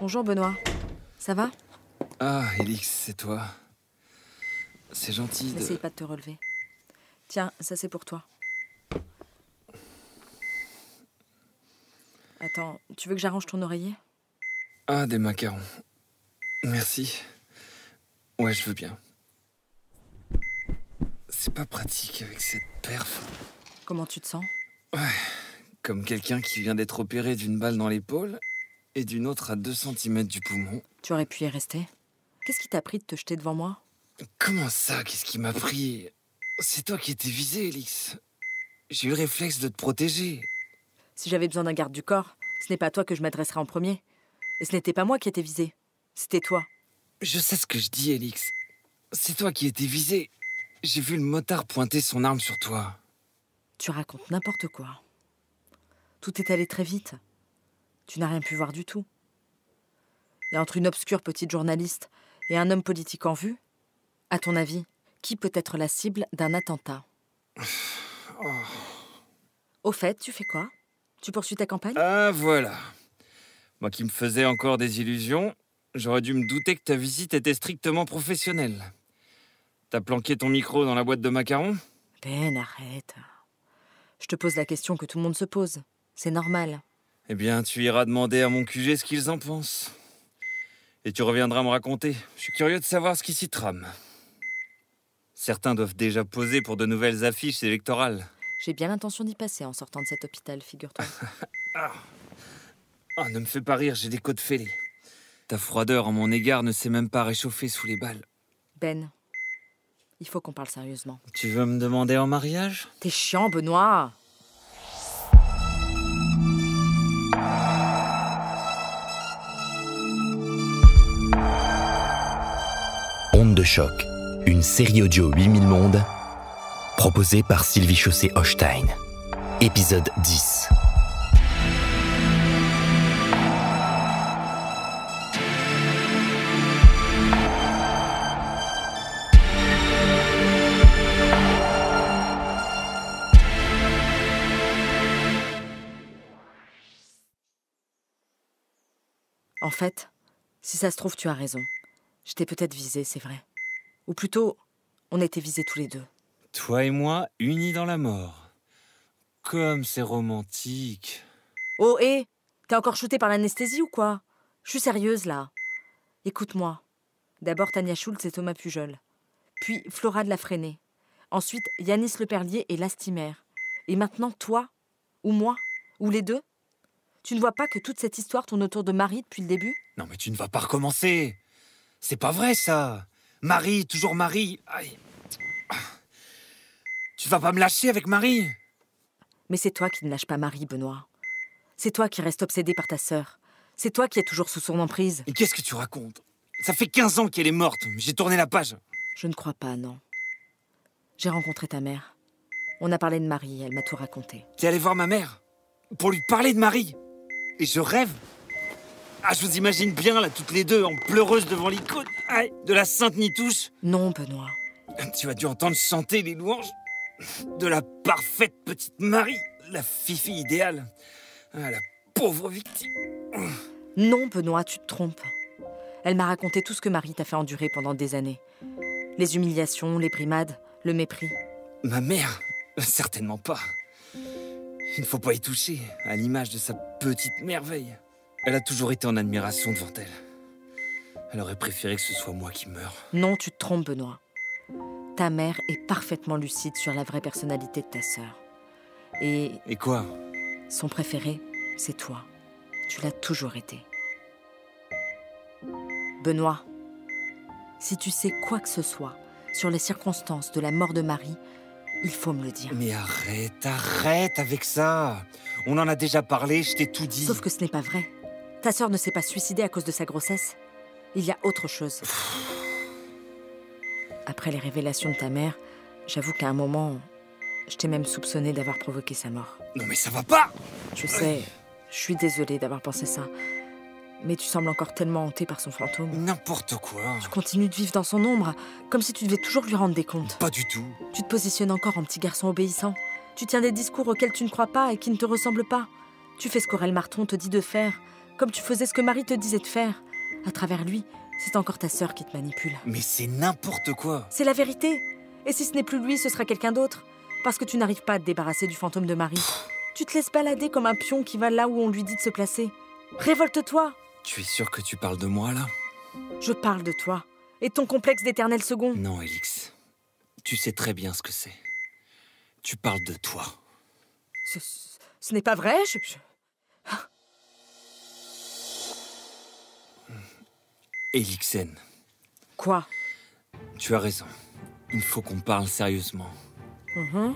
Bonjour Benoît. Ça va? Ah, Elix, c'est toi. C'est gentil de... N'essaye pas de te relever. Tiens, ça c'est pour toi. Attends, tu veux que j'arrange ton oreiller? Ah, des macarons. Merci. Ouais, je veux bien. C'est pas pratique avec cette perf. Comment tu te sens? Comme quelqu'un qui vient d'être opéré d'une balle dans l'épaule et d'une autre à 2 cm du poumon. Tu aurais pu y rester? Qu'est-ce qui t'a pris de te jeter devant moi? Comment ça? Qu'est-ce qui m'a pris? C'est toi qui étais visé, Elix. J'ai eu le réflexe de te protéger. Si j'avais besoin d'un garde du corps, ce n'est pas à toi que je m'adresserais en premier. Et ce n'était pas moi qui étais visé. C'était toi. Je sais ce que je dis, Elix. C'est toi qui étais visé. J'ai vu le motard pointer son arme sur toi. Tu racontes n'importe quoi. Tout est allé très vite. Tu n'as rien pu voir du tout. Et entre une obscure petite journaliste et un homme politique en vue, à ton avis, qui peut être la cible d'un attentat? Au fait, tu fais quoi? Tu poursuis ta campagne? Ah, voilà. Moi qui me faisais encore des illusions, j'aurais dû me douter que ta visite était strictement professionnelle. T'as planqué ton micro dans la boîte de macarons? Ben, arrête. Je te pose la question que tout le monde se pose. C'est normal. Eh bien, tu iras demander à mon QG ce qu'ils en pensent. Et tu reviendras me raconter. Je suis curieux de savoir ce qui s'y trame. Certains doivent déjà poser pour de nouvelles affiches électorales. J'ai bien l'intention d'y passer en sortant de cet hôpital, figure-toi. Ah, ne me fais pas rire, j'ai des côtes fêlées. Ta froideur en mon égard ne s'est même pas réchauffée sous les balles. Ben, il faut qu'on parle sérieusement. Tu veux me demander en mariage? T'es chiant, Benoît Onde de choc, une série audio 8000 mondes, proposée par Sylvie Chaussé-Hochstein. Épisode 10. Ça se trouve, tu as raison. Je t'ai peut-être visé, c'est vrai. Ou plutôt, on était visés tous les deux. Toi et moi, unis dans la mort. Comme c'est romantique. Oh, hé T'es encore shooté par l'anesthésie ou quoi? Je suis sérieuse, là. Écoute-moi. D'abord Tania Schultz et Thomas Pujol. Puis Flora de la Freinet. Ensuite Yanis Le Perlier et Lastimer. Et maintenant toi? Ou moi? Ou les deux? Tu ne vois pas que toute cette histoire tourne autour de Marie depuis le début? Non mais tu ne vas pas recommencer. C'est pas vrai ça. Marie, toujours Marie. Aïe. Tu vas pas me lâcher avec Marie? Mais c'est toi qui ne lâches pas Marie, Benoît. C'est toi qui restes obsédé par ta sœur. C'est toi qui es toujours sous son emprise. Et qu'est-ce que tu racontes? Ça fait 15 ans qu'elle est morte. J'ai tourné la page. Je ne crois pas, non. J'ai rencontré ta mère. On a parlé de Marie, elle m'a tout raconté. T'es allé voir ma mère? Pour lui parler de Marie? Et je rêve Ah, je vous imagine bien, là, toutes les deux, en pleureuse devant l'icône de la Sainte Nitouche Non, Benoît. Tu as dû entendre chanter les louanges de la parfaite petite Marie, la fifi idéale. Ah, la pauvre victime. Non, Benoît, tu te trompes. Elle m'a raconté tout ce que Marie t'a fait endurer pendant des années. Les humiliations, les brimades, le mépris. Ma mère Certainement pas. Il ne faut pas y toucher, à l'image de sa petite merveille. Elle a toujours été en admiration devant elle. Elle aurait préféré que ce soit moi qui meure. Non, tu te trompes, Benoît. Ta mère est parfaitement lucide sur la vraie personnalité de ta sœur. Et Et quoi? son préféré, c'est toi. Tu l'as toujours été. Benoît, si tu sais quoi que ce soit sur les circonstances de la mort de Marie, il faut me le dire. Mais arrête, arrête avec ça On en a déjà parlé, je t'ai tout dit. Sauf que ce n'est pas vrai. Ta sœur ne s'est pas suicidée à cause de sa grossesse. Il y a autre chose. Après les révélations de ta mère, j'avoue qu'à un moment, je t'ai même soupçonné d'avoir provoqué sa mort. Non mais ça va pas Je sais, je suis désolée d'avoir pensé ça. Mais tu sembles encore tellement hanté par son fantôme. N'importe quoi. Tu continues de vivre dans son ombre, comme si tu devais toujours lui rendre des comptes. Pas du tout. Tu te positionnes encore en petit garçon obéissant. Tu tiens des discours auxquels tu ne crois pas et qui ne te ressemblent pas. Tu fais ce qu'Aurel Marton te dit de faire, comme tu faisais ce que Marie te disait de faire. À travers lui, c'est encore ta sœur qui te manipule. Mais c'est n'importe quoi. C'est la vérité. Et si ce n'est plus lui, ce sera quelqu'un d'autre. Parce que tu n'arrives pas à te débarrasser du fantôme de Marie. Tu te laisses balader comme un pion qui va là où on lui dit de se placer. Révolte-toi. Tu es sûr que tu parles de moi là? Je parle de toi. Et ton complexe d'éternel second. Non, Elix. Tu sais très bien ce que c'est. Tu parles de toi. Ce, ce n'est pas vrai je, je- Elixen, Quoi? Tu as raison. Il faut qu'on parle sérieusement. Mhm.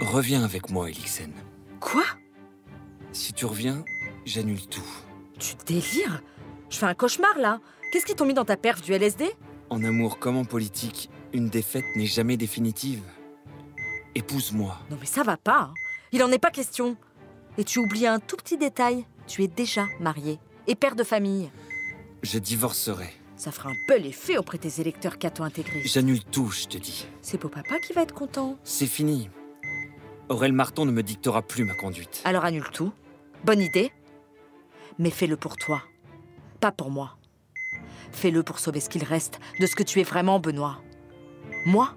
Reviens avec moi, Elixen. Quoi? Si tu reviens, j'annule tout. Tu délires? Je fais un cauchemar là Qu'est-ce qui t'ont mis dans ta perf du LSD En amour comme en politique, une défaite n'est jamais définitive. Épouse-moi. Non mais ça va pas hein. Il en est pas question Et tu oublies un tout petit détail. Tu es déjà marié et père de famille. Je divorcerai. Ça fera un bel effet auprès des électeurs catho intégrés. J'annule tout, je te dis. C'est beau papa qui va être content. C'est fini. Aurel Marton ne me dictera plus ma conduite. Alors annule tout. Bonne idée. Mais fais-le pour toi. Pas pour moi. Fais-le pour sauver ce qu'il reste de ce que tu es vraiment, Benoît. Moi,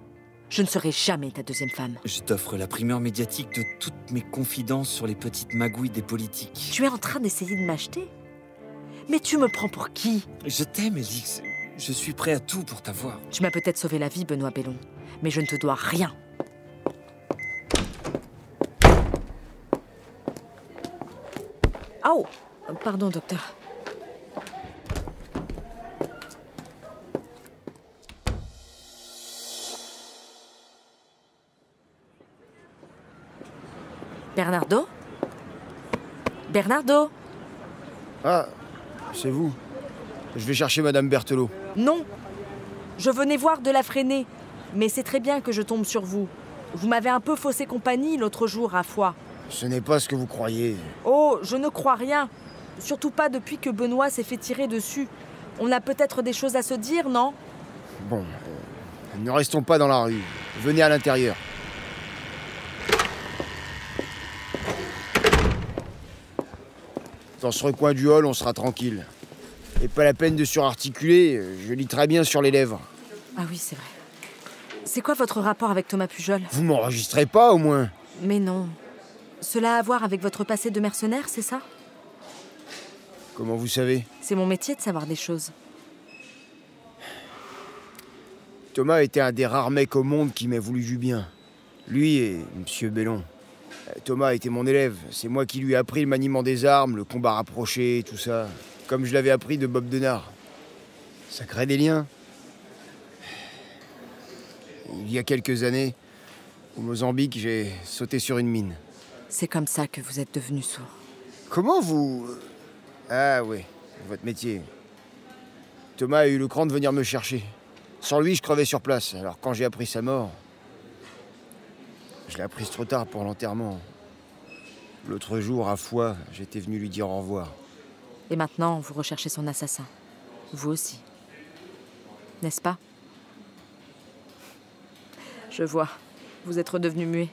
je ne serai jamais ta deuxième femme. Je t'offre la primeur médiatique de toutes mes confidences sur les petites magouilles des politiques. Tu es en train d'essayer de m'acheter? Mais tu me prends pour qui? Je t'aime, Elix. Je suis prêt à tout pour t'avoir. Tu m'as peut-être sauvé la vie, Benoît Bellon, mais je ne te dois rien. Oh Pardon, docteur. Bernardo? Bernardo? Ah, c'est vous. Je vais chercher Madame Berthelot. Non Je venais voir de la freiner, mais c'est très bien que je tombe sur vous. Vous m'avez un peu faussé compagnie l'autre jour à Foix. Ce n'est pas ce que vous croyez. Oh, je ne crois rien. Surtout pas depuis que Benoît s'est fait tirer dessus. On a peut-être des choses à se dire, non? Bon, euh, ne restons pas dans la rue. Venez à l'intérieur. Dans ce recoin du hall, on sera tranquille. Et pas la peine de surarticuler, je lis très bien sur les lèvres. Ah oui, c'est vrai. C'est quoi votre rapport avec Thomas Pujol? Vous m'enregistrez pas au moins Mais non. Cela a à voir avec votre passé de mercenaire, c'est ça? Comment vous savez C'est mon métier de savoir des choses. Thomas était un des rares mecs au monde qui m'ait voulu du bien. Lui et Monsieur Bellon. Euh, Thomas était mon élève. C'est moi qui lui ai appris le maniement des armes, le combat rapproché, tout ça. Comme je l'avais appris de Bob Denard. Ça crée des liens. Il y a quelques années, au Mozambique, j'ai sauté sur une mine. C'est comme ça que vous êtes devenu sourd. Comment vous... Ah oui, votre métier. Thomas a eu le cran de venir me chercher. Sans lui, je crevais sur place. Alors quand j'ai appris sa mort, je l'ai apprise trop tard pour l'enterrement. L'autre jour, à Foix, j'étais venu lui dire au revoir. Et maintenant, vous recherchez son assassin. Vous aussi. N'est-ce pas? Je vois. Vous êtes redevenu muet.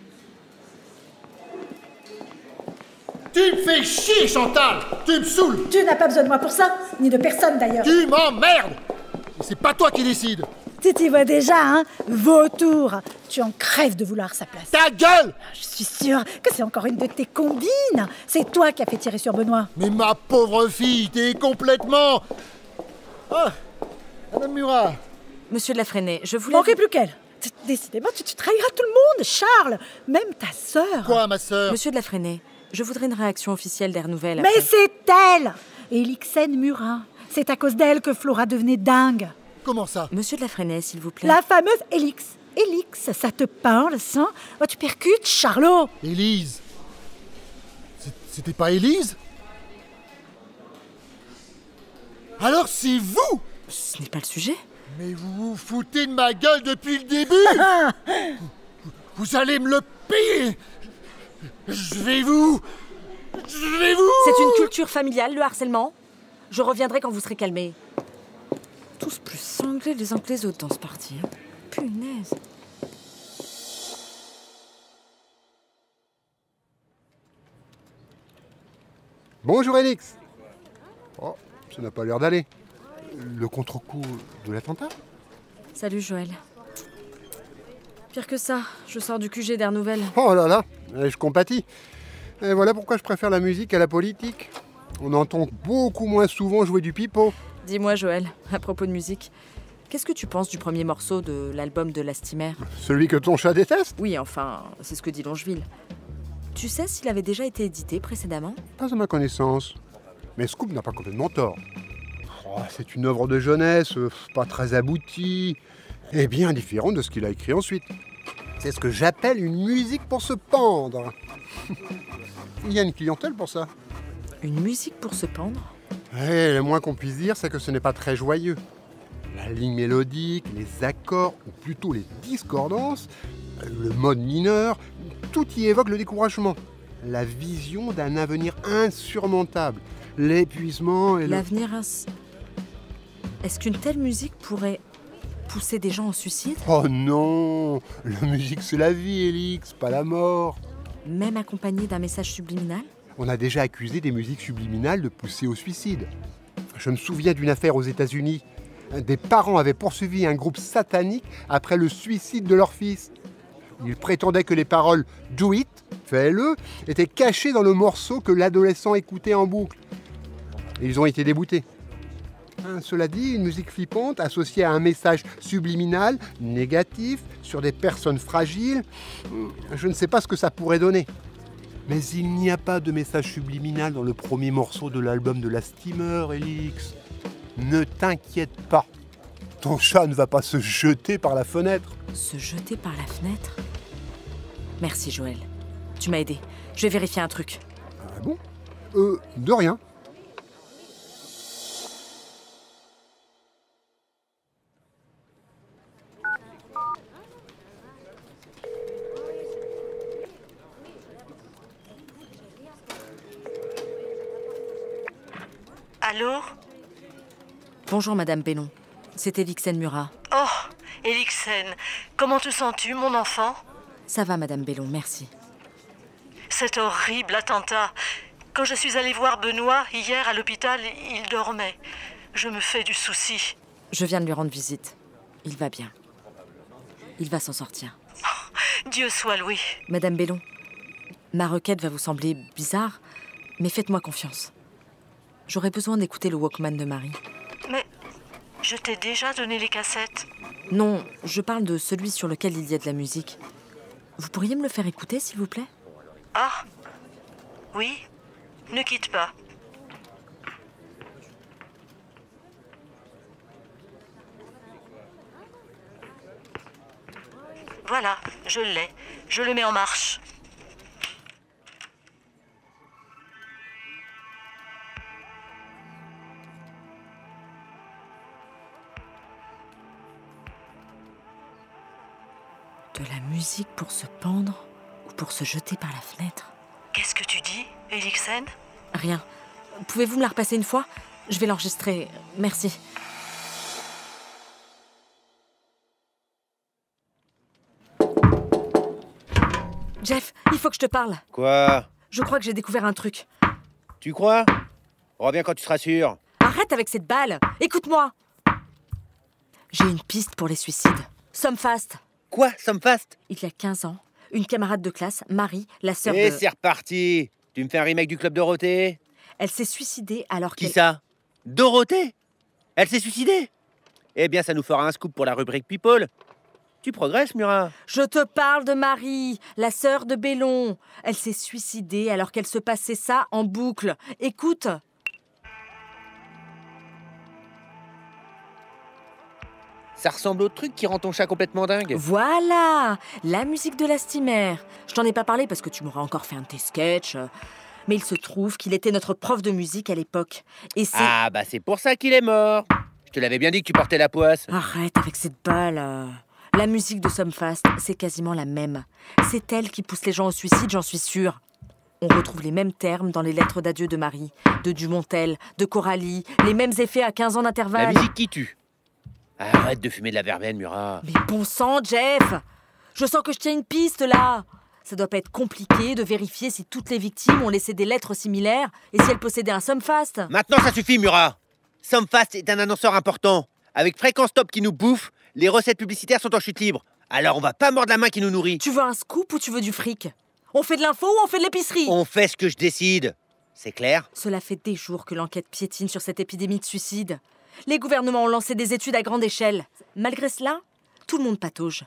Tu me fais chier, Chantal Tu me saoules Tu n'as pas besoin de moi pour ça, ni de personne d'ailleurs. Tu m'emmerdes Mais c'est pas toi qui décide Tu t'y vois déjà, hein Vautour Tu en crèves de vouloir sa place. Ta gueule Je suis sûre que c'est encore une de tes combines. C'est toi qui as fait tirer sur Benoît. Mais ma pauvre fille, t'es complètement... Ah Madame Murat Monsieur de la Freinet, je voulais. Manquerait plus qu'elle. Décidément, tu, tu trahiras tout le monde, Charles Même ta sœur Quoi, ma sœur? Monsieur de la Freinet, je voudrais une réaction officielle d'Air Nouvelle. Mais c'est elle Elixène Murin. C'est à cause d'elle que Flora devenait dingue. Comment ça? Monsieur de la Freinet, s'il vous plaît. La fameuse Elix. Elix, ça te parle, ça? Oh, Tu percutes, Charlot Élise C'était pas Élise? Alors c'est vous Ce n'est pas le sujet. Mais vous vous foutez de ma gueule depuis le début vous, vous allez me le payer Je vais vous... Suivez-vous C'est une culture familiale, le harcèlement. Je reviendrai quand vous serez calmés. Tous plus cinglés les uns que les autres dans ce parti. hein. Punaise. Bonjour Elix Oh, ça n'a pas l'air d'aller. Le contre-coup de l'attentat? Salut Joël. Pire que ça, je sors du QG d'Air Nouvelle. Oh là là, eh, je compatis. Et voilà pourquoi je préfère la musique à la politique. On entend beaucoup moins souvent jouer du pipeau. Dis-moi Joël, à propos de musique, qu'est-ce que tu penses du premier morceau de l'album de Lastimer Celui que ton chat déteste? Oui, enfin, c'est ce que dit Longeville. Tu sais s'il avait déjà été édité précédemment? Pas à ma connaissance. Mais Scoop n'a pas complètement tort. Oh, c'est une œuvre de jeunesse, euh, pas très aboutie, et bien différente de ce qu'il a écrit ensuite. C'est ce que j'appelle une musique pour se pendre. Il y a une clientèle pour ça. Une musique pour se pendre Ouais, le moins qu'on puisse dire, c'est que ce n'est pas très joyeux. La ligne mélodique, les accords, ou plutôt les discordances, le mode mineur, tout y évoque le découragement. La vision d'un avenir insurmontable. L'épuisement et le... L'avenir ins- Est-ce qu'une telle musique pourrait pousser des gens au suicide? Oh non La musique c'est la vie, Elix, pas la mort. Même accompagnée d'un message subliminal? On a déjà accusé des musiques subliminales de pousser au suicide. Je me souviens d'une affaire aux États-Unis. Des parents avaient poursuivi un groupe satanique après le suicide de leur fils. Ils prétendaient que les paroles Do it, fais-le, étaient cachées dans le morceau que l'adolescent écoutait en boucle. Et ils ont été déboutés. Hein, Cela dit, une musique flippante associée à un message subliminal, négatif, sur des personnes fragiles, je ne sais pas ce que ça pourrait donner. Mais il n'y a pas de message subliminal dans le premier morceau de l'album de la Steamer, Elix. Ne t'inquiète pas. Ton chat ne va pas se jeter par la fenêtre. Se jeter par la fenêtre? Merci Joël. Tu m'as aidé. Je vais vérifier un truc. Ah bon? Euh, de rien. Allô Bonjour Madame Bellon. C'est Elixen Murat. Oh, Elixen, comment te sens-tu, mon enfant? Ça va Madame Bellon, merci. Cet horrible attentat. Quand je suis allée voir Benoît hier à l'hôpital, il dormait. Je me fais du souci. Je viens de lui rendre visite. Il va bien. Il va s'en sortir. Dieu soit loué. Madame Bellon, ma requête va vous sembler bizarre, mais faites-moi confiance. J'aurais besoin d'écouter le Walkman de Marie. Mais je t'ai déjà donné les cassettes. Non, je parle de celui sur lequel il y a de la musique. Vous pourriez me le faire écouter, s'il vous plaît? Ah Oui Ne quitte pas. Voilà, je l'ai. Je le mets en marche. Musique pour se pendre ou pour se jeter par la fenêtre Qu'est-ce que tu dis, Elixen Rien. Pouvez-vous me la repasser une fois? Je vais l'enregistrer. Merci. Jeff, il faut que je te parle. Quoi? Je crois que j'ai découvert un truc. Tu crois? Reviens quand tu seras sûr. Arrête avec cette balle Écoute-moi J'ai une piste pour les suicides. Somme fast. Quoi Somme fast Il y a 15 ans, une camarade de classe, Marie, la sœur Et de... c'est reparti. Tu me fais un remake du Club Dorothée? Elle s'est suicidée alors Qui qu'elle... ça? Dorothée? Elle s'est suicidée? Eh bien, ça nous fera un scoop pour la rubrique People. Tu progresses, Murat? Je te parle de Marie, la sœur de Bellon. Elle s'est suicidée alors qu'elle se passait ça en boucle. Écoute Ça ressemble au truc qui rend ton chat complètement dingue. Voilà La musique de la Steamer. Je t'en ai pas parlé parce que tu m'auras encore fait un de tes sketchs. Mais il se trouve qu'il était notre prof de musique à l'époque. Et c'est... Ah, bah c'est pour ça qu'il est mort. Je te l'avais bien dit que tu portais la poisse. Arrête avec cette balle. euh. La musique de Somfast, c'est quasiment la même. C'est elle qui pousse les gens au suicide, j'en suis sûre. On retrouve les mêmes termes dans les lettres d'adieu de Marie, de Dumontel, de Coralie, les mêmes effets à 15 ans La d'intervalle. musique qui tue. Arrête de fumer de la verveine, Murat. Mais bon sang, Jeff Je sens que je tiens une piste là Ça doit pas être compliqué de vérifier si toutes les victimes ont laissé des lettres similaires et si elles possédaient un Somfast. Maintenant, ça suffit, Murat. Somfast est un annonceur important. Avec Fréquence Top qui nous bouffe, les recettes publicitaires sont en chute libre. Alors on va pas mordre la main qui nous nourrit. Tu veux un scoop ou tu veux du fric? On fait de l'info ou on fait de l'épicerie? On fait ce que je décide. C'est clair? Cela fait des jours que l'enquête piétine sur cette épidémie de suicide. Les gouvernements ont lancé des études à grande échelle. Malgré cela, tout le monde patauge.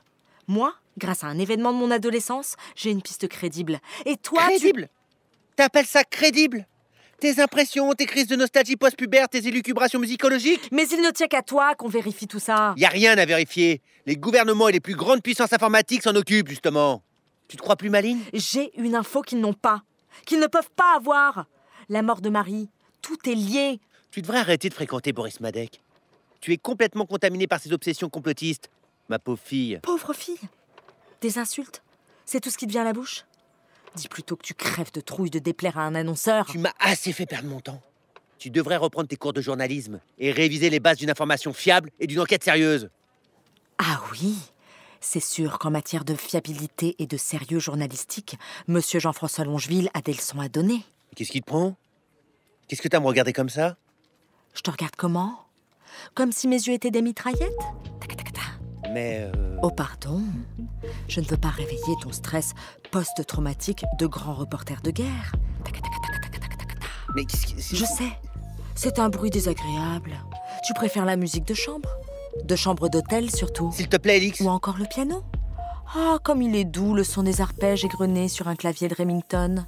Moi, grâce à un événement de mon adolescence, j'ai une piste crédible. Et toi, tu- Crédible? T'appelles ça crédible? Tes impressions, tes crises de nostalgie post-pubère, tes élucubrations musicologiques? Mais il ne tient qu'à toi qu'on vérifie tout ça. Y a rien à vérifier. Les gouvernements et les plus grandes puissances informatiques s'en occupent, justement. Tu te crois plus maligne? J'ai une info qu'ils n'ont pas, qu'ils ne peuvent pas avoir. La mort de Marie, tout est lié. Tu devrais arrêter de fréquenter Boris Madec. Tu es complètement contaminé par ses obsessions complotistes, ma pauvre fille. Pauvre fille. Des insultes, c'est tout ce qui te vient à la bouche Dis plutôt que tu crèves de trouille de déplaire à un annonceur. Tu m'as assez fait perdre mon temps. Tu devrais reprendre tes cours de journalisme et réviser les bases d'une information fiable et d'une enquête sérieuse. Ah oui c'est sûr qu'en matière de fiabilité et de sérieux journalistique, Monsieur Jean-François Longeville a des leçons à donner. Qu'est-ce qui te prend? Qu'est-ce que t'as à me regarder comme ça? Je te regarde comment? Comme si mes yeux étaient des mitraillettes? Mais... euh, Oh pardon, je ne veux pas réveiller ton stress post-traumatique de grand reporter de guerre. Mais qu'est-ce qui... Je sais, c'est un bruit désagréable. Tu préfères la musique de chambre De chambre d'hôtel surtout S'il te plaît, Elix. Ou encore le piano Ah, comme il est doux le son des arpèges égrenés sur un clavier de Remington.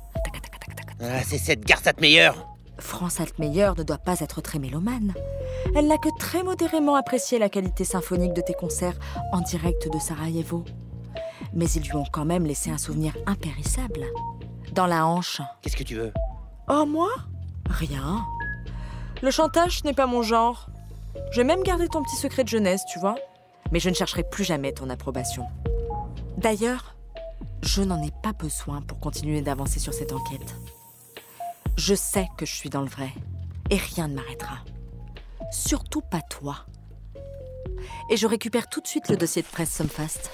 Ah, c'est cette garce meilleure. France Altmeyer ne doit pas être très mélomane. Elle n'a que très modérément apprécié la qualité symphonique de tes concerts en direct de Sarajevo. Mais ils lui ont quand même laissé un souvenir impérissable. Dans la hanche. Qu'est-ce que tu veux? Oh, moi? Rien. Le chantage ce n'est pas mon genre. J'ai même gardé ton petit secret de jeunesse, tu vois. Mais je ne chercherai plus jamais ton approbation. D'ailleurs, je n'en ai pas besoin pour continuer d'avancer sur cette enquête. Je sais que je suis dans le vrai. Et rien ne m'arrêtera. Surtout pas toi. Et je récupère tout de suite le dossier de presse Somfast.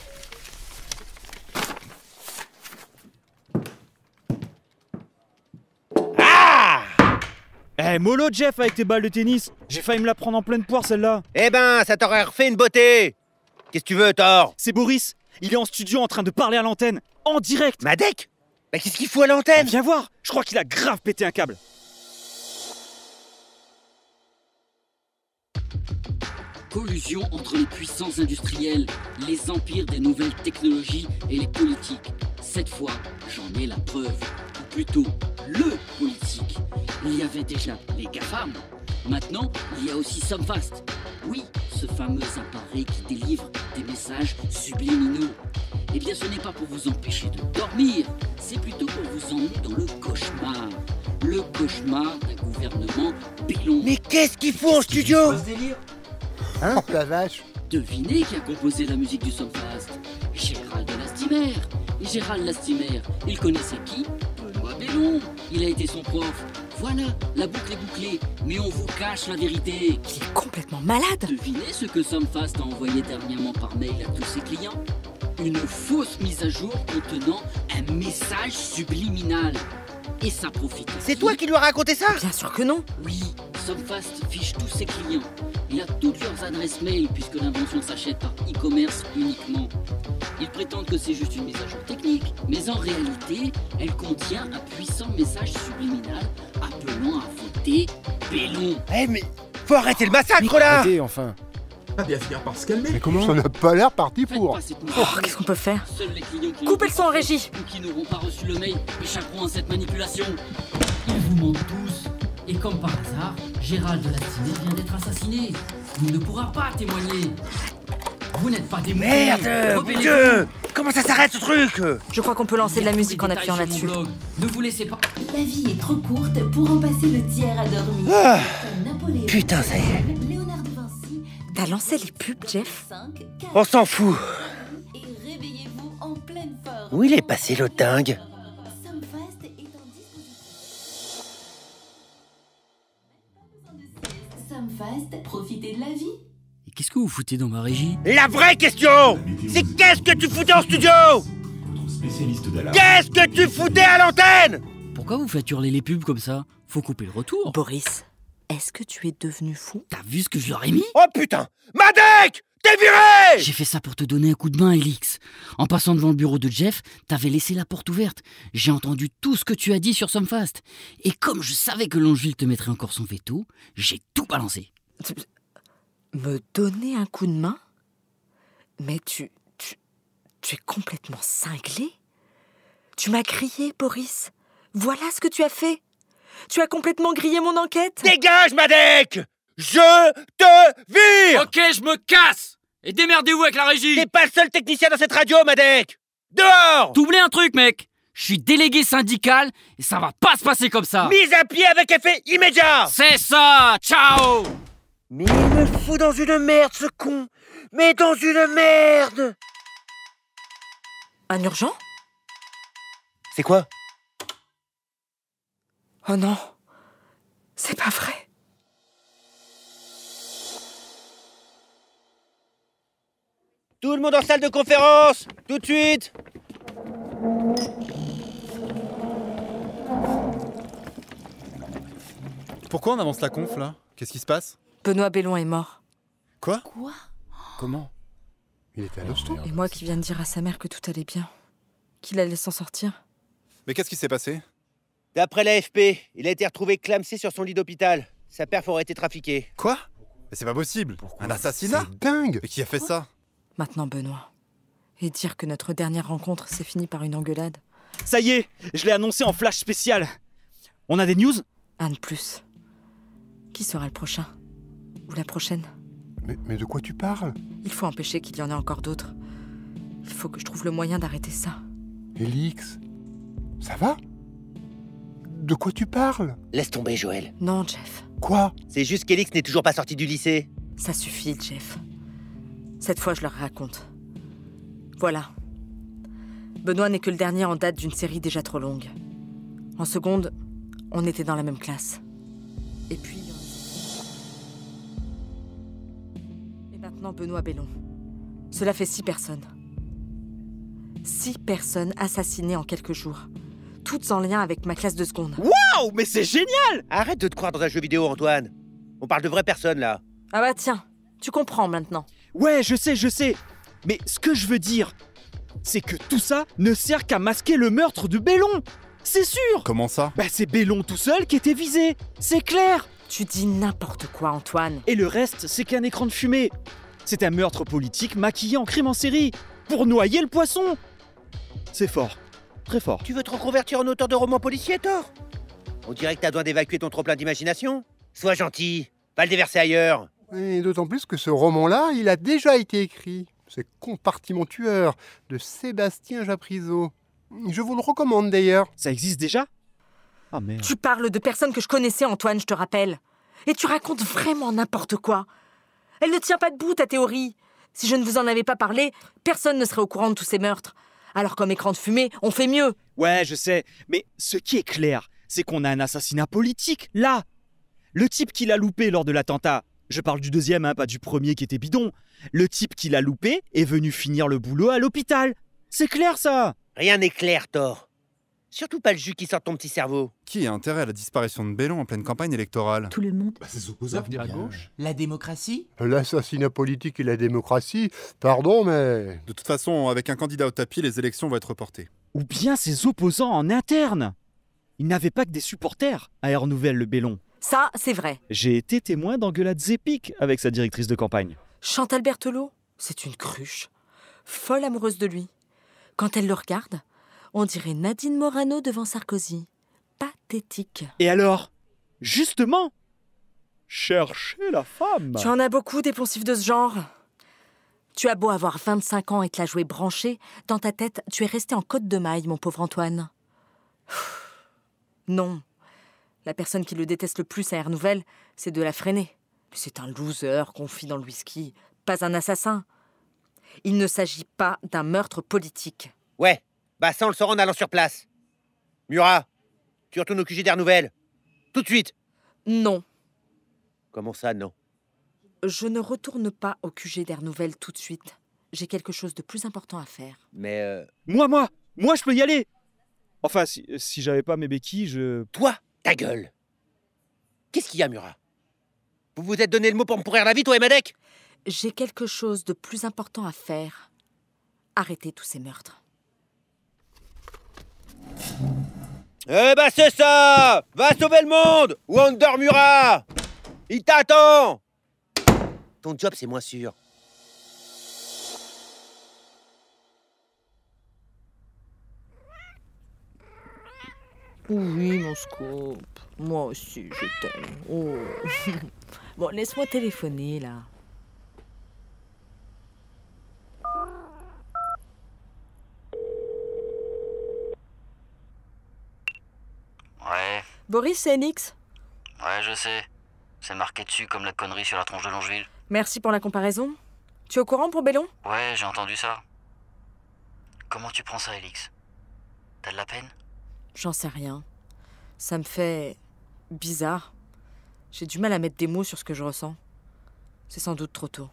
Eh, mollo, Jeff, avec tes balles de tennis J'ai failli me la prendre en pleine poire, celle-là Eh ben, ça t'aurait refait une beauté Qu'est-ce que tu veux, Thor? C'est Boris Il est en studio en train de parler à l'antenne, en direct Madec? Bah qu'est-ce qu'il fout à l'antenne Viens voir Je crois qu'il a grave pété un câble Collusion entre les puissances industrielles, les empires des nouvelles technologies et les politiques. Cette fois, j'en ai la preuve. Ou plutôt, le politique. Il y avait déjà les GAFAM. Maintenant, il y a aussi Somfast. Oui, ce fameux appareil qui délivre des messages subliminaux. Eh bien, ce n'est pas pour vous empêcher de dormir, c'est plutôt pour vous emmener dans le cauchemar. Le cauchemar d'un gouvernement bélon. Mais qu'est-ce qu'il fout en studio Hein, la vache Devinez qui a composé la musique du Somfast Gérald Lastimer. Et Gérald Lastimer, il connaissait qui? Benoît Bellon. Il a été son prof. Voilà, la boucle est bouclée, mais on vous cache la vérité. Il est complètement malade Devinez ce que Somfast a envoyé dernièrement par mail à tous ses clients? Une fausse mise à jour contenant un message subliminal. Et ça profite. à C'est toi qui? lui as raconté ça? Bien sûr que non oui, Somfast fiche tous ses clients. Il a toutes leurs adresses mail puisque l'invention s'achète par e-commerce uniquement. Ils prétendent que c'est juste une mise à jour technique, mais en réalité, elle contient un puissant message subliminal appelant à voter Bellon. Eh mais... Faut arrêter le massacre, là Arrêtez, enfin. Ah, bien finir par se calmer. Mais comment Ça n'a pas l'air parti pour. Oh, qu'est-ce qu'on peut faire Coupez le son en régie. ou qui n'auront pas reçu le mail échapperont à cette manipulation. Ils vous mentent tous. Et comme par hasard, Gérald de Lastiné vient d'être assassiné. Il ne pourra pas témoigner. Vous n'êtes pas des Merde mon. Dieu Comment ça s'arrête, ce truc Je crois qu'on peut lancer de la musique en appuyant là-dessus. Ne vous laissez pas. La vie est trop courte pour en passer le tiers à dormir. Ah. Napoléon. Putain, ça y est. Léonard de Vinci. T'as lancé les pubs, Jeff 5, 4, On s'en fout et réveillez-vous en pleine forme. Où il est passé, le dingue? Profitez de la vie. Et qu'est-ce que vous foutez dans ma régie? La vraie question C'est qu'est-ce que tu foutais en studio? Qu'est-ce que tu foutais à l'antenne? Pourquoi vous faites hurler les pubs comme ça? Faut couper le retour. Boris, est-ce que tu es devenu fou? T'as vu ce que je leur ai mis? Oh putain Madec T'es viré J'ai fait ça pour te donner un coup de main, Elix. En passant devant le bureau de Jeff, t'avais laissé la porte ouverte. J'ai entendu tout ce que tu as dit sur Somfast. Et comme je savais que Longeville te mettrait encore son veto, j'ai tout balancé. Me donner un coup de main? Mais tu, tu. Tu es complètement cinglé? Tu m'as crié, Boris. Voilà ce que tu as fait. Tu as complètement grillé mon enquête. Dégage, Madec! Je te vire! Ok, je me casse. Et démerdez-vous avec la régie. T'es pas le seul technicien dans cette radio, Madec! Dehors! T'oublies un truc, mec. Je suis délégué syndical et ça va pas se passer comme ça. Mise à pied avec effet immédiat! C'est ça. Ciao Mais il me fout dans une merde, ce con. Mais dans une merde. Un urgent? C'est quoi? Oh non. C'est pas vrai. Tout le monde en salle de conférence Tout de suite. Pourquoi on avance la conf là? Qu'est-ce qui se passe? Benoît Bellon est mort. Quoi? Quoi? Comment? Il était à l'hosto. Et moi qui viens de dire à sa mère que tout allait bien. Qu'il allait s'en sortir. Mais qu'est-ce qui s'est passé? D'après l'AFP, il a été retrouvé clamsé sur son lit d'hôpital. Sa perf aurait été trafiquée. Quoi? Mais c'est pas possible Un assassinat? C'est dingue Mais qui a fait ça? Maintenant, Benoît. Et dire que notre dernière rencontre s'est finie par une engueulade. Ça y est, je l'ai annoncé en flash spécial. On a des news? Un de plus. Qui sera le prochain? Ou la prochaine mais, mais de quoi tu parles? Il faut empêcher qu'il y en ait encore d'autres. Il faut que je trouve le moyen d'arrêter ça. Elix Ça va? De quoi tu parles? Laisse tomber, Joël. Non, Jeff. Quoi? C'est juste qu'Elix n'est toujours pas sorti du lycée. Ça suffit, Jeff. Cette fois, je leur raconte. Voilà. Benoît n'est que le dernier en date d'une série déjà trop longue. En seconde, on était dans la même classe. Et puis... Benoît Bellon. Cela fait six personnes. Six personnes assassinées en quelques jours. Toutes en lien avec ma classe de seconde. Waouh, mais c'est génial Arrête de te croire dans un jeu vidéo, Antoine. On parle de vraies personnes, là. Ah bah tiens, tu comprends maintenant. Ouais, je sais, je sais. Mais ce que je veux dire, c'est que tout ça ne sert qu'à masquer le meurtre de Bellon. C'est sûr Comment ça? Bah c'est Bellon tout seul qui était visé. C'est clair Tu dis n'importe quoi, Antoine. Et le reste, c'est qu'un écran de fumée. C'est un meurtre politique maquillé en crime en série. Pour noyer le poisson. C'est fort. Très fort. Tu veux te reconvertir en auteur de romans policiers, Thor? On dirait que t'as besoin d'évacuer ton trop-plein d'imagination. Sois gentil. Va le déverser ailleurs. Et d'autant plus que ce roman-là, il a déjà été écrit. C'est Compartiment tueur de Sébastien Japrisot. Je vous le recommande d'ailleurs. Ça existe déjà? Ah merde. Tu parles de personnes que je connaissais, Antoine, je te rappelle. Et tu racontes vraiment n'importe quoi. Elle ne tient pas debout, ta théorie. Si je ne vous en avais pas parlé, personne ne serait au courant de tous ces meurtres. Alors comme écran de fumée, on fait mieux. Ouais, je sais. Mais ce qui est clair, c'est qu'on a un assassinat politique, là. Le type qui l'a loupé lors de l'attentat, je parle du deuxième, hein, pas du premier qui était bidon. Le type qui l'a loupé est venu finir le boulot à l'hôpital. C'est clair ça? Rien n'est clair, Thor. Surtout pas le jus qui sort de ton petit cerveau. Qui a intérêt à la disparition de Bellon en pleine campagne électorale? Tout le monde. Bah, ses opposants, à bien. gauche? La démocratie? L'assassinat politique et la démocratie, pardon, mais... De toute façon, avec un candidat au tapis, les élections vont être reportées. Ou bien ses opposants en interne Il n'avait pas que des supporters à Air Nouvelle le Bellon. Ça, c'est vrai. J'ai été témoin d'engueulades épiques avec sa directrice de campagne. Chantal Berthelot, c'est une cruche. Folle amoureuse de lui. Quand elle le regarde, on dirait Nadine Morano devant Sarkozy. Pathétique. Et alors Justement Cherchez la femme Tu en as beaucoup des poncifs de ce genre. Tu as beau avoir 25 ans et te la jouer branchée, dans ta tête, tu es resté en côte de maille, mon pauvre Antoine. Non. La personne qui le déteste le plus à Air Nouvelle, c'est de la freiner. C'est un loser confit dans le whisky, pas un assassin. Il ne s'agit pas d'un meurtre politique. Ouais, bah ça on le saura en allant sur place. Murat, tu retournes au QG d'Air Nouvelle. Tout de suite. Non. Comment ça, non? Je ne retourne pas au QG d'Air Nouvelle tout de suite. J'ai quelque chose de plus important à faire. Mais. euh, Moi, moi Moi, je peux y aller Enfin, si, si j'avais pas mes béquilles, je. Toi, ta gueule Qu'est-ce qu'il y a, Murat? Vous vous êtes donné le mot pour me pourrir la vie, toi et Madec? J'ai quelque chose de plus important à faire. Arrêter tous ces meurtres. Eh ben c'est ça Va sauver le monde Ou on Murat Il t'attend Ton job, c'est moins sûr. Oui, mon scope. Moi aussi, je t'aime. Oh. bon, laisse-moi téléphoner, là. Boris, c'est Enix. ouais, je sais. C'est marqué dessus comme la connerie sur la tronche de Longeville. Merci pour la comparaison. Tu es au courant pour Bellon? Ouais, j'ai entendu ça. Comment tu prends ça, Elix? T'as de la peine? J'en sais rien. Ça me fait bizarre. J'ai du mal à mettre des mots sur ce que je ressens. C'est sans doute trop tôt.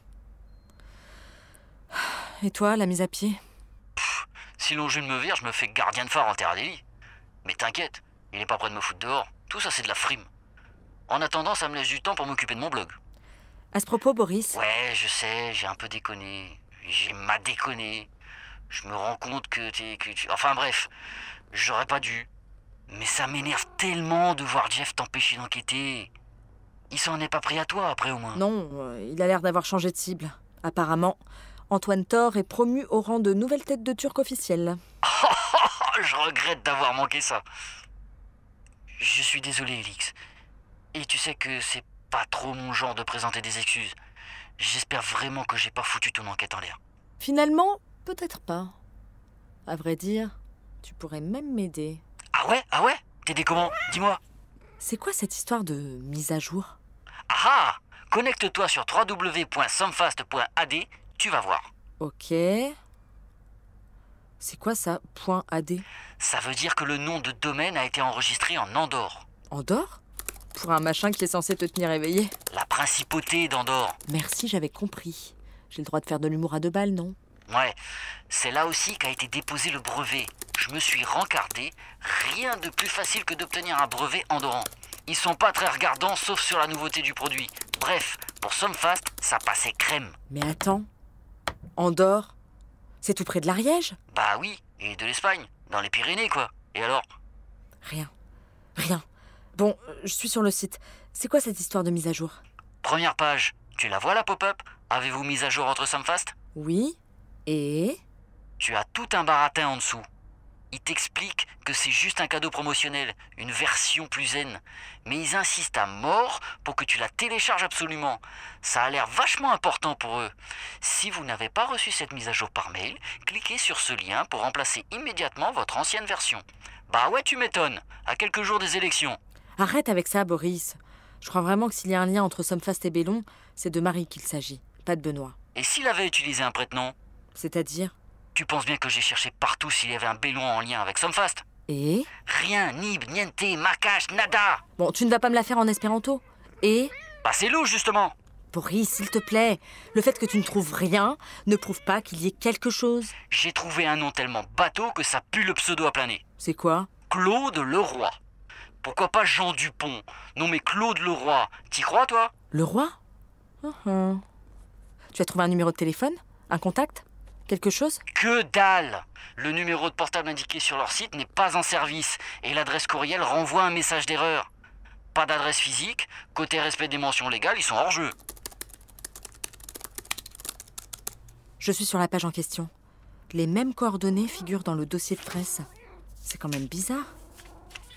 Et toi, la mise à pied? Si Longeville me vire, je me fais gardien de phare en terre lits. Mais t'inquiète, il est pas prêt de me foutre dehors. Tout ça, c'est de la frime. En attendant, ça me laisse du temps pour m'occuper de mon blog. À ce propos, Boris, Ouais, je sais, j'ai un peu déconné. J'ai m'a déconné. Je me rends compte que t'es. Que tu... Enfin bref, j'aurais pas dû. Mais ça m'énerve tellement de voir Jeff t'empêcher d'enquêter. Il s'en est pas pris à toi après au moins. non, euh, il a l'air d'avoir changé de cible. Apparemment, Antoine Thor est promu au rang de nouvelle tête de Turc officielle. je regrette d'avoir manqué ça. Je suis désolé, Elix. Et tu sais que c'est pas trop mon genre de présenter des excuses. J'espère vraiment que j'ai pas foutu ton enquête en l'air. Finalement, peut-être pas. À vrai dire, tu pourrais même m'aider. Ah ouais? Ah ouais? T'aider comment? Dis-moi. C'est quoi cette histoire de mise à jour? Ah ah Connecte-toi sur www.somfast.ad, tu vas voir. Ok. C'est quoi ça, point .ad Ça veut dire que le nom de domaine a été enregistré en Andorre. Andorre? Pour un machin qui est censé te tenir éveillé La principauté d'Andorre. Merci, j'avais compris. J'ai le droit de faire de l'humour à deux balles, non? Ouais, c'est là aussi qu'a été déposé le brevet. Je me suis rencardé. Rien de plus facile que d'obtenir un brevet andorran. Ils sont pas très regardants sauf sur la nouveauté du produit. Bref, pour Somfast, ça passait crème. Mais attends. Andorre C'est tout près de l'Ariège Bah oui, et de l'Espagne, dans les Pyrénées quoi. Et alors? Rien. Rien. Bon, euh, je suis sur le site. C'est quoi cette histoire de mise à jour? Première page, tu la vois la pop-up? Avez-vous mis à jour votre Somfast Oui. Et? Tu as tout un baratin en dessous. Ils t'expliquent que c'est juste un cadeau promotionnel, une version plus zen. Mais ils insistent à mort pour que tu la télécharges absolument. Ça a l'air vachement important pour eux. Si vous n'avez pas reçu cette mise à jour par mail, cliquez sur ce lien pour remplacer immédiatement votre ancienne version. Bah ouais, tu m'étonnes. À quelques jours des élections. Arrête avec ça, Boris. Je crois vraiment que s'il y a un lien entre Somfast et Bellon, c'est de Marie qu'il s'agit, pas de Benoît. Et s'il avait utilisé un prête-nom C'est-à-dire? Tu penses bien que j'ai cherché partout s'il y avait un Bélon en lien avec Somfast Et Rien, nib, niente, macache, nada Bon, tu ne vas pas me la faire en espéranto. Et Bah c'est louche justement Boris, s'il te plaît, le fait que tu ne trouves rien ne prouve pas qu'il y ait quelque chose. J'ai trouvé un nom tellement bateau que ça pue le pseudo à planer. C'est quoi? Claude Leroy. Pourquoi pas Jean Dupont? Non mais Claude Leroy. T'y crois toi? Le roi Uhum. Tu as trouvé un numéro de téléphone? Un contact? Quelque chose Que dalle Le numéro de portable indiqué sur leur site n'est pas en service et l'adresse courriel renvoie un message d'erreur. Pas d'adresse physique, côté respect des mentions légales, ils sont hors jeu. Je suis sur la page en question. Les mêmes coordonnées figurent dans le dossier de presse. C'est quand même bizarre.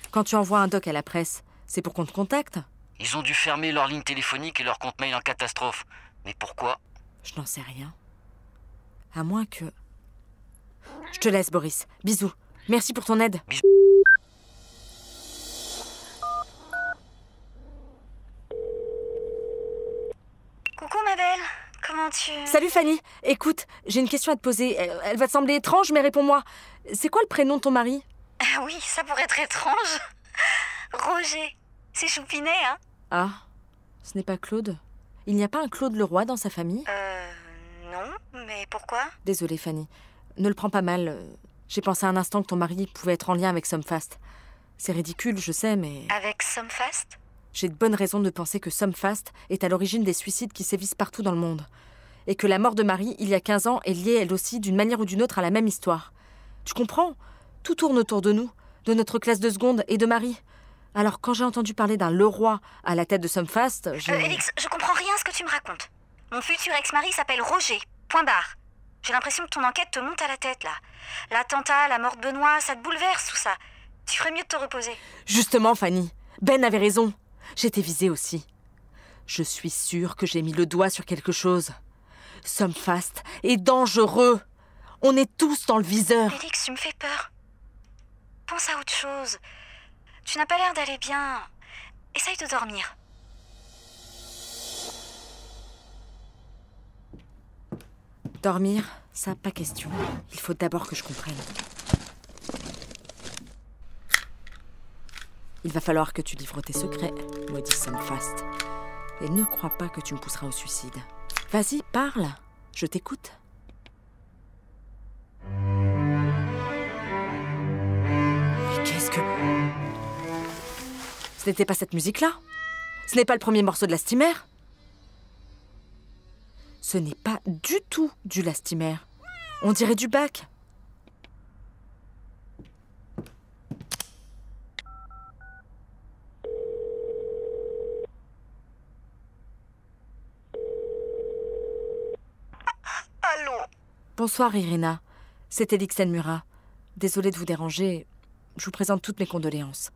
Quand tu envoies un doc à la presse, c'est pour qu'on te contacte Ils ont dû fermer leur ligne téléphonique et leur compte mail en catastrophe. Mais pourquoi? Je n'en sais rien. À moins que... Je te laisse, Boris. Bisous. Merci pour ton aide. Coucou ma belle, comment tu... Salut Fanny. Écoute, j'ai une question à te poser. Elle, elle va te sembler étrange, mais réponds-moi. C'est quoi le prénom de ton mari? Ah oui, ça pourrait être étrange. Roger, c'est choupinet, hein Ah, Ce n'est pas Claude? Il n'y a pas un Claude Leroy dans sa famille? Euh. Mais pourquoi Désolée, Fanny. Ne le prends pas mal. J'ai pensé un instant que ton mari pouvait être en lien avec Somfast. C'est ridicule, je sais, mais Avec Somfast j'ai de bonnes raisons de penser que Somfast est à l'origine des suicides qui sévissent partout dans le monde. Et que la mort de Marie, il y a 15 ans, est liée elle aussi, d'une manière ou d'une autre, à la même histoire. Tu comprends? Tout tourne autour de nous, de notre classe de seconde et de Marie. Alors, quand j'ai entendu parler d'un Leroy à la tête de Somfast, j'ai. Euh, Élix, je comprends rien à ce que tu me racontes. Mon futur ex-mari s'appelle Roger. Point barre. J'ai l'impression que ton enquête te monte à la tête, là. L'attentat, la mort de Benoît, ça te bouleverse, tout ça. Tu ferais mieux de te reposer. Justement, Fanny, Ben avait raison. J'étais visée aussi. Je suis sûre que j'ai mis le doigt sur quelque chose. Somfast est dangereux. On est tous dans le viseur. Élix, tu me fais peur. Pense à autre chose. Tu n'as pas l'air d'aller bien. Essaye de dormir. Dormir, ça, pas question. Il faut d'abord que je comprenne. Il va falloir que tu livres tes secrets, maudit Somfast. Et ne crois pas que tu me pousseras au suicide. Vas-y, parle. Je t'écoute. Qu'est-ce que... Ce n'était pas cette musique-là? Ce n'est pas le premier morceau de la steamer? Ce n'est pas du tout du lastimer. On dirait du bac. Allô? Bonsoir Irina, c'est Elixen Murat. Désolée de vous déranger, je vous présente toutes mes condoléances.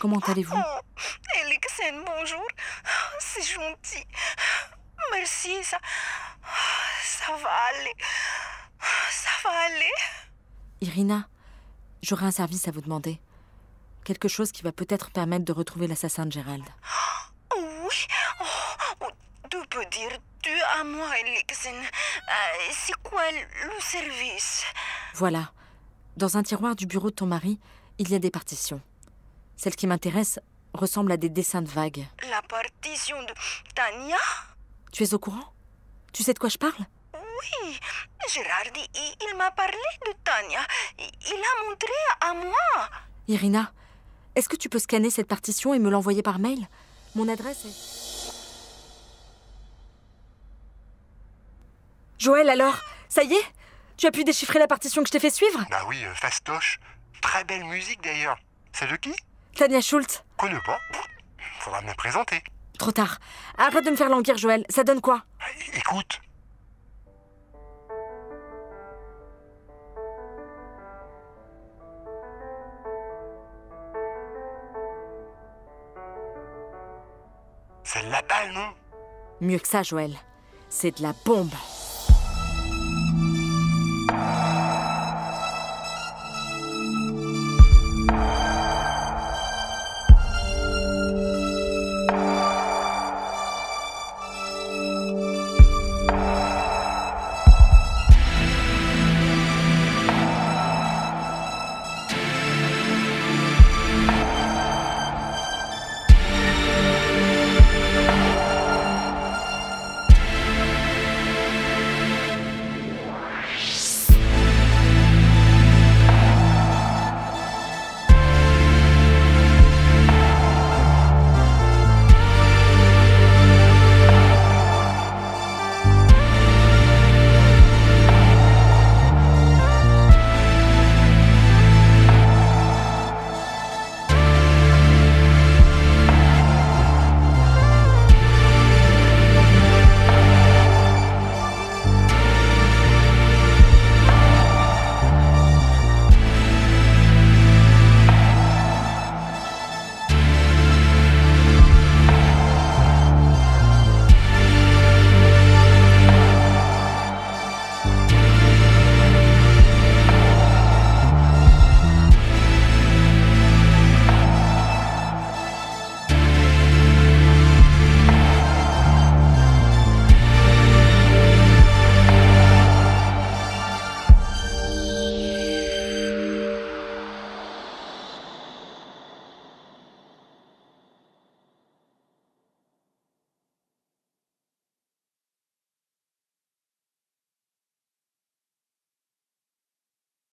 Comment allez-vous? Oh, Elixen, bonjour. C'est gentil. Merci, ça. Ça va aller. Ça va aller. Irina, j'aurais un service à vous demander. Quelque chose qui va peut-être permettre de retrouver l'assassin de Gérald. Oui. Oh, tu peux dire tu à moi, Elixen. Euh, C'est quoi le service? Voilà. Dans un tiroir du bureau de ton mari, il y a des partitions. Celle qui m'intéresse ressemble à des dessins de vagues. La partition de Tania? Tu es au courant? Tu sais de quoi je parle? Oui. Gérard, il, il m'a parlé de Tania. Il, il a montré à moi. Irina, est-ce que tu peux scanner cette partition et me l'envoyer par mail? Mon adresse est... Joël, alors Ça y est? Tu as pu déchiffrer la partition que je t'ai fait suivre? Bah oui, euh, fastoche. Très belle musique d'ailleurs. C'est de qui? Tania Schultz. Connais pas. Faudra me la présenter. Trop tard. Arrête de me faire languir, Joël. Ça donne quoi? Écoute. Mieux que ça, Joël. C'est de la bombe.